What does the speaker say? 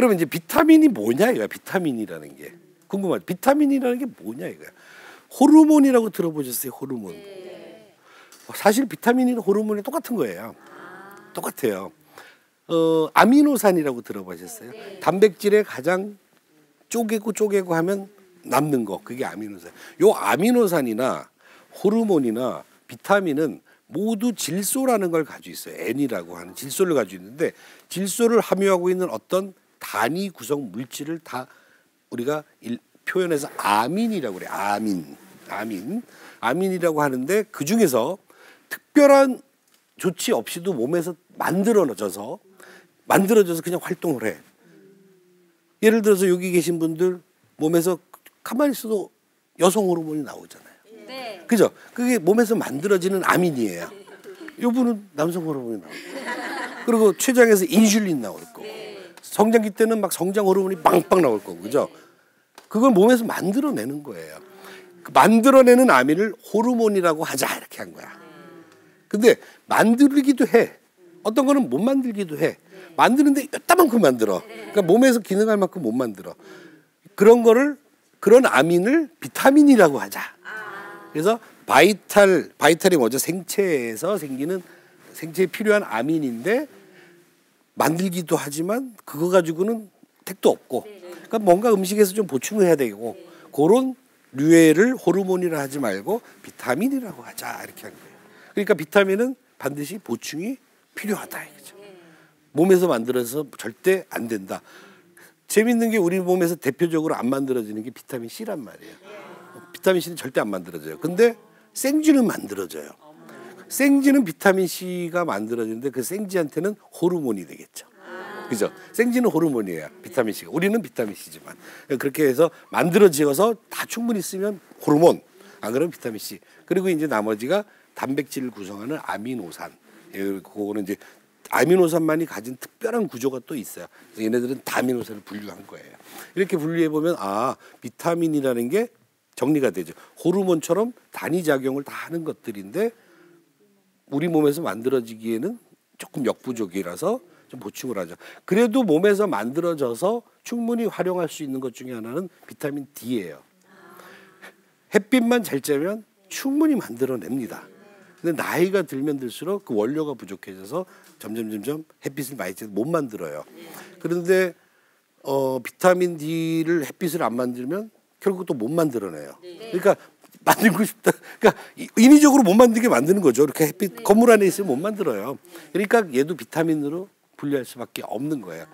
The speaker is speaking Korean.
그러면 이제 비타민이 뭐냐 이거야 비타민이라는 게 궁금하죠. 비타민이라는 게 뭐냐 이거야. 호르몬이라고 들어보셨어요? 호르몬. 사실 비타민이나 호르몬이 똑같은 거예요. 똑같아요. 어, 아미노산이라고 들어보셨어요? 단백질의 가장 쪼개고 쪼개고 하면 남는 거 그게 아미노산. 요 아미노산이나 호르몬이나 비타민은 모두 질소라는 걸 가지고 있어요. N이라고 하는 질소를 가지고 있는데 질소를 함유하고 있는 어떤 단위 구성 물질을 다 우리가 일, 표현해서 아민이라고 그래. 아민. 아민. 아민이라고 하는데 그 중에서 특별한 조치 없이도 몸에서 만들어져서 만들어져서 그냥 활동을 해. 예를 들어서 여기 계신 분들 몸에서 가만히 있어도 여성 호르몬이 나오잖아요. 네. 그죠? 그게 몸에서 만들어지는 아민이에요. 요 분은 남성 호르몬이 나오고. 그리고 췌장에서 인슐린 나올 거고. 성장기 때는 막 성장 호르몬이 빵빵 나올 거고. 그죠? 그걸 몸에서 만들어내는 거예요. 그 만들어내는 아민을 호르몬이라고 하자 이렇게 한 거야. 근데 만들기도 해. 어떤 거는 못 만들기도 해. 만드는데 이따만큼 만들어. 그러니까 몸에서 기능할 만큼 못 만들어. 그런 거를 그런 아민을 비타민이라고 하자. 그래서 바이탈 바이탈이 뭐죠? 생체에서 생기는 생체에 필요한 아민인데 만들기도 하지만 그거 가지고는 택도 없고. 그러니까 뭔가 음식에서 좀 보충을 해야 되고 그런 류에를 호르몬이라 하지 말고 비타민이라고 하자 이렇게 한 거예요. 그러니까 비타민은 반드시 보충이 필요하다 이거죠. 몸에서 만들어서 절대 안 된다. 재밌는 게 우리 몸에서 대표적으로 안 만들어지는 게 비타민 C란 말이에요. 비타민 C는 절대 안 만들어져요. 근데 생쥐는 만들어져요. 생쥐는 비타민 C가 만들어지는데 그 생쥐한테는 호르몬이 되겠죠. 그죠? 생쥐는 호르몬이에요. 비타민 C가. 우리는 비타민 C지만. 그렇게 해서 만들어지어서 다 충분히 쓰면 호르몬. 안 그러면 비타민 C. 그리고 이제 나머지가 단백질을 구성하는 아미노산. 예, 그거는 이제 아미노산만이 가진 특별한 구조가 또 있어요. 그래서 얘네들은 다미노산을 분류한 거예요. 이렇게 분류해 보면 아 비타민이라는 게 정리가 되죠. 호르몬처럼 단위 작용을 다 하는 것들인데 우리 몸에서 만들어지기에는 조금 역부족이라서 좀 보충을 하죠. 그래도 몸에서 만들어져서 충분히 활용할 수 있는 것 중에 하나는 비타민 D예요. 햇빛만 잘 쬐면 충분히 만들어냅니다. 근데 나이가 들면 들수록 그 원료가 부족해져서 점점 점점 햇빛을 많이 쬐서 못 만들어요. 그런데 어 비타민 D를 햇빛을 안 만들면 결국 또 못 만들어내요. 그러니까 만들고 싶다. 그러니까 인위적으로 못 만들게 만드는 거죠. 이렇게 햇빛 건물 안에 있으면 못 만들어요. 그러니까 얘도 비타민으로 분류할 수밖에 없는 거예요.